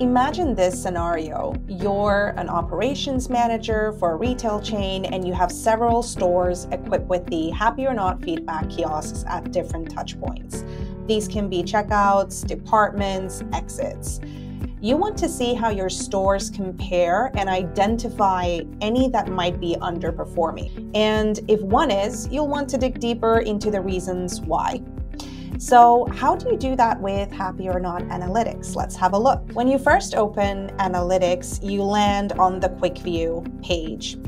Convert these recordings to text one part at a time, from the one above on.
Imagine this scenario. You're an operations manager for a retail chain and you have several stores equipped with the HappyOrNot feedback kiosks at different touchpoints. These can be checkouts, departments, exits. You want to see how your stores compare and identify any that might be underperforming. And if one is, you'll want to dig deeper into the reasons why. So, how do you do that with HappyOrNot Analytics? Let's have a look. When you first open Analytics, you land on the Quick View page.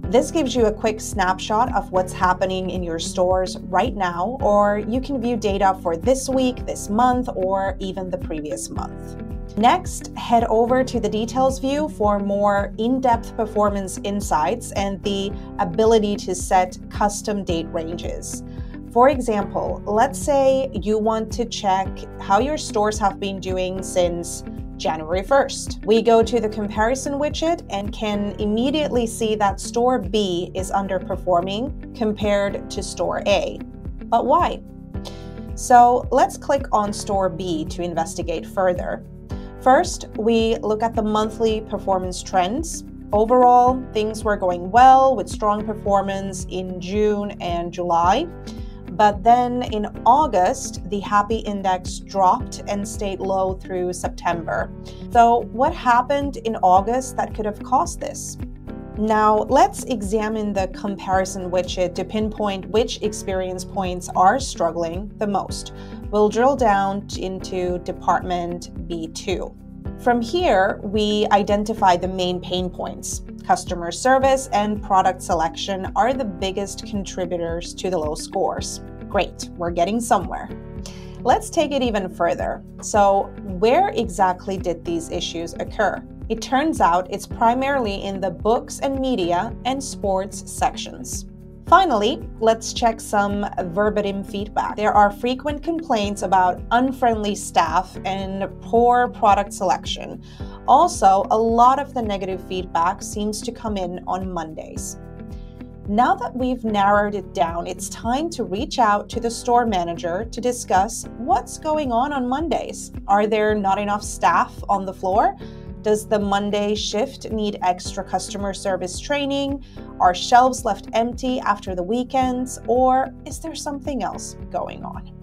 This gives you a quick snapshot of what's happening in your stores right now, or you can view data for this week, this month, or even the previous month. Next, head over to the details view for more in-depth performance insights and the ability to set custom date ranges. For example, let's say you want to check how your stores have been doing since January 1st. We go to the comparison widget and can immediately see that store B is underperforming compared to store A. But why? So let's click on store B to investigate further. First, we look at the monthly performance trends. Overall, things were going well with strong performance in June and July. But then in August, the happy index dropped and stayed low through September. So, what happened in August that could have caused this? Now, let's examine the comparison widget to pinpoint which experience points are struggling the most. We'll drill down into Department B2. From here, we identify the main pain points. Customer service and product selection are the biggest contributors to the low scores. Great, we're getting somewhere. Let's take it even further. So, where exactly did these issues occur? It turns out it's primarily in the books and media and sports sections. Finally, let's check some verbatim feedback. There are frequent complaints about unfriendly staff and poor product selection. Also, a lot of the negative feedback seems to come in on Mondays. Now that we've narrowed it down, it's time to reach out to the store manager to discuss what's going on on Mondays. Are there not enough staff on the floor? Does the Monday shift need extra customer service training? Are shelves left empty after the weekends? Or is there something else going on?